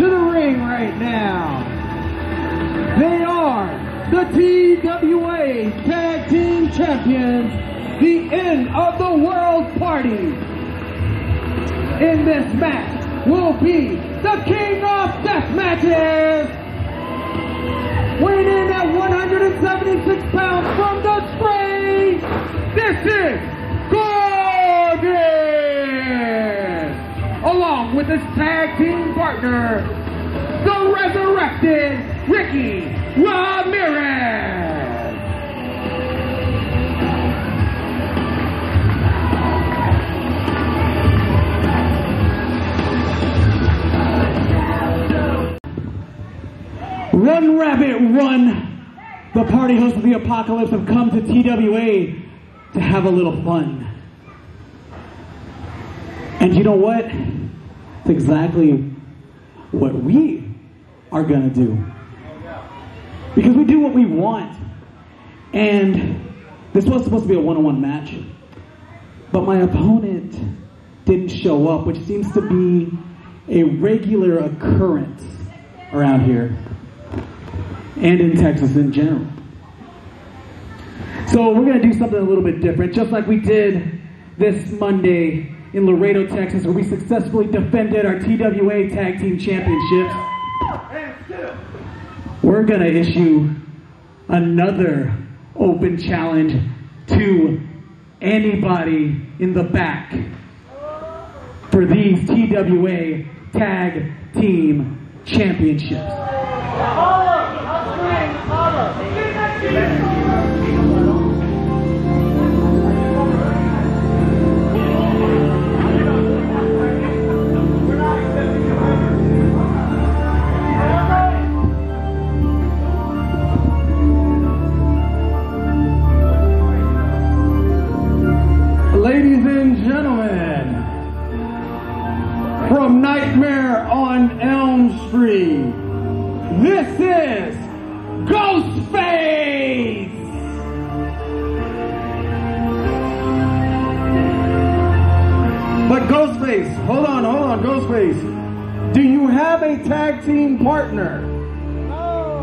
into the ring right now. They are the TWA Tag Team Champions, the end of the world party. In this match will be the King of Death Matches, weighing in at 176 pounds from the his tag team partner, the resurrected Ricky Ramirez. Run, rabbit, run! The party hosts of the apocalypse have come to TWA to have a little fun. And you know what? It's exactly what we are going to do. Because we do what we want. And this was supposed to be a one on one match. But my opponent didn't show up, which seems to be a regular occurrence around here and in Texas in general. So we're going to do something a little bit different, just like we did this Monday in Laredo, Texas, where we successfully defended our TWA Tag Team Championships. We're going to issue another open challenge to anybody in the back for these TWA Tag Team Championships. Ladies and gentlemen, from Nightmare on Elm Street, this is Ghostface! But Ghostface, hold on, hold on, Ghostface. Do you have a tag team partner? Oh,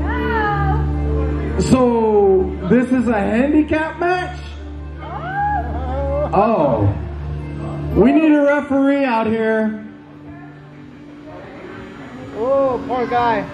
no. So, this is a handicap match? Oh. We need a referee out here. Oh, poor guy.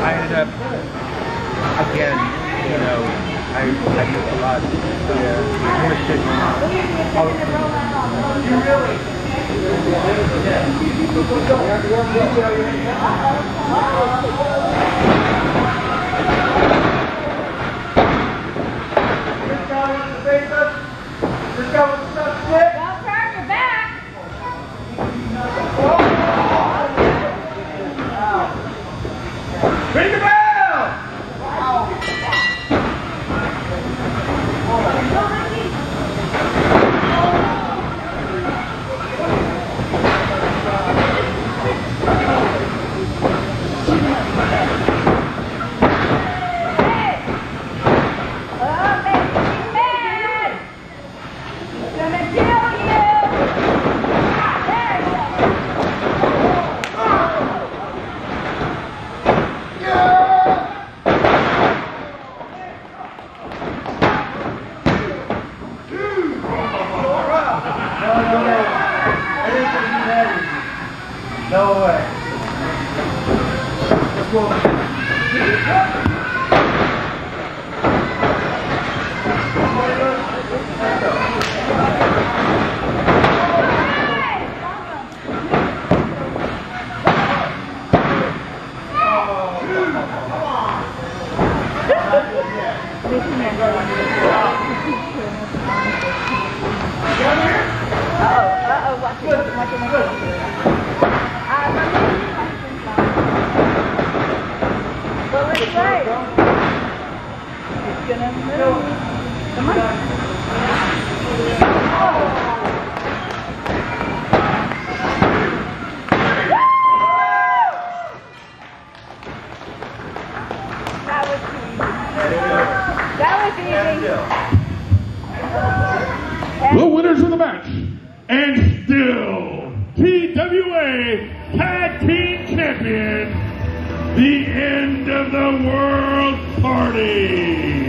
I ended up again, you know, All Don't turn your back. Ring the bell! Oh, make me mad. Gonna kill you. There you go. No way. Uh-oh, watch it, watch it, watch it. That was easy. That was easy. The winners of the match, and still TWA Tag Team Champions the end of the world party.